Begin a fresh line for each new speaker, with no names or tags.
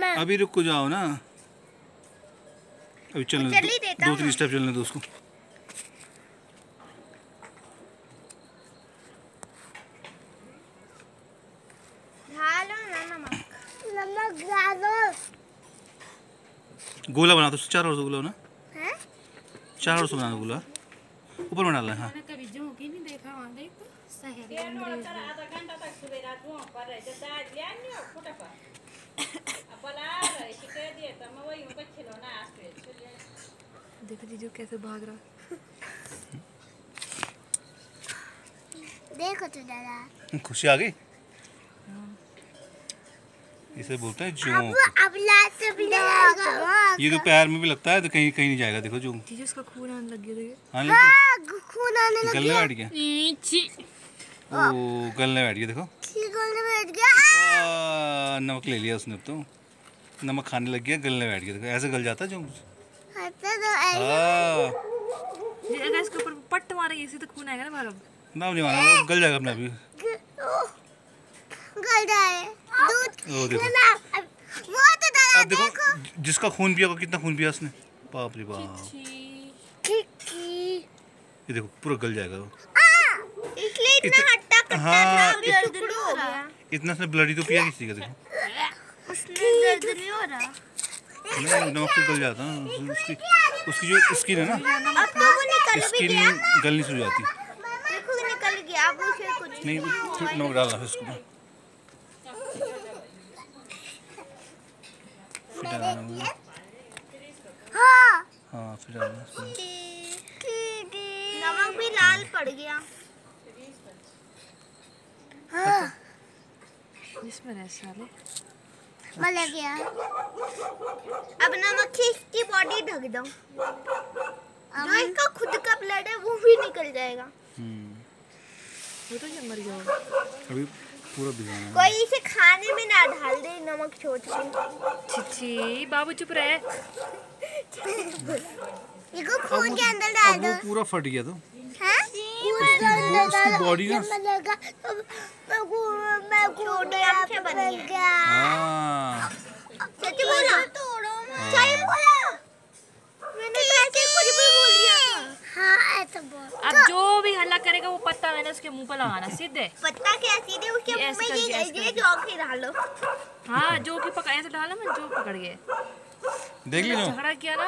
मैं
अभी रुक को जाओ ना। अभी चलने
चल
दो, दो तीन स्टेप चलने दो उसको।
डालो ना नमक। नमक डालो
गोला बना दो तो चार और सौ गोला ना।
हैं?
चार और सौ बना दो गोला। ऊपर में डालना है हाँ।
कभी झोंकी नहीं देखा वहाँ देख तो। शहर देखो जीजू कैसे भाग रहा।
देखो तो दादा।
खुशी आ गई? इसे बोलते हैं जोंक।
अब लास्ट भी लगेगा
ये तो पैर में भी लगता है तो कहीं कहीं नहीं जाएगा देखो जो
जीजू उसका खून आने लग गया देखिए।
हाँ
हाँ खून आने लग
गलने बैठ गया।
छी
ओ गलने बैठ गया देखो।
गया में बैठ गया।
आ, नमक ले लिया उसने अब तो। नमक खाने लग गया गलने बैठ गया। देखो ऐसे गल जाता है जो
तो ऐसे
हाँ
अगर इसके ऊपर पट्ट मारेंगे इसी तो खून आएगा ना बाहर
ना नहीं वो गल जाएगा अपने अभी
गल जाए। दूध
ओ देखो।
ना वो तो दादा
देखो जिसका खून पिया होगा कितना खून पिया उसने? बाप रे बाप। ये देखो पूरा गल जाएगा वो।
इसलिए इतना हट्टा कट्टा
हाँ,
हो
इतना उसने ब्लडी तो पिया किसी का देखो।
उसने दर्द नहीं हो रहा?
नहीं नमक गल जाता ना उसकी उसकी जो स्किन है ना
अब तो वो निकल भी गया
गलनी शुरू जाती
देखो निकल गया अब उसे कुछ
नहीं फिर नमक डालना फिर उसको। फिर डालना।
हाँ।
हाँ फिर डालना उसमें।
नमक भी लाल पड़ गया।
जिसमें रह साले।
मर गया अब नमक से इसकी बॉडी ढक दो? जो इसका खुद का ब्लड है वो भी निकल जाएगा।
हम्म,
वो तो जब मर गया।
अभी पूरा भिजाना
कोई इसे खाने में ना डाल दे नमक छोड़ के
छी छी बाबू चुप रहे।
इसको खून के अंदर डाल
अब
दो।
वो पूरा फट गया तो? उसकी बॉडी ना
लगा तो मैं खून मैं खून यहाँ बन गया
हाँ।
सच बोला सही बोला। मैंने तो ऐसे कुछ भी बोल दिया था। हाँ ऐसा बोल।
अब जो भी हल्ला करेगा वो पत्ता मैंने उसके मुँह पर लगाना सीधे।
पत्ता क्या सीधे उसके मुँह में ये डालो।
हाँ जो कि पकड़ ऐसे डाला मैं जो पकड़ गए
देख लीजिए
झगड़ा किया ना।